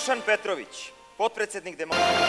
Dušan Petrović, potpredsednik demokracije.